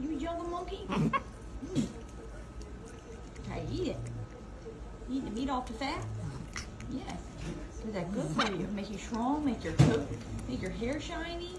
You jungle monkey? mm. Eat it. Eat the meat off the fat? Yes. Is that good for you? Make you strong, make your coat, make your hair shiny?